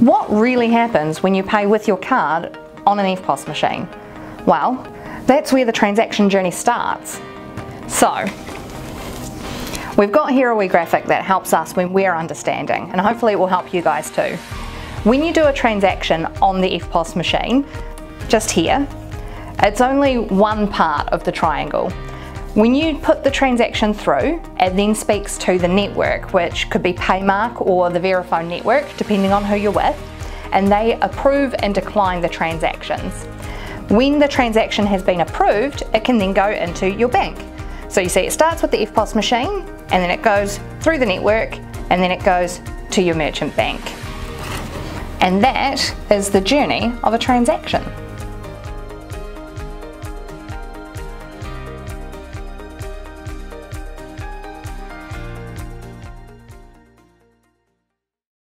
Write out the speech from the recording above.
What really happens when you pay with your card on an EFTPOS machine? Well, that's where the transaction journey starts. So, we've got here a wee graphic that helps us when we're understanding, and hopefully it will help you guys too. When you do a transaction on the EFTPOS machine, just here, it's only one part of the triangle. When you put the transaction through, it then speaks to the network, which could be Paymark or the Verifone network, depending on who you're with, and they approve and decline the transactions. When the transaction has been approved, it can then go into your bank. So you see it starts with the EFTPOS machine, and then it goes through the network, and then it goes to your merchant bank. And that is the journey of a transaction.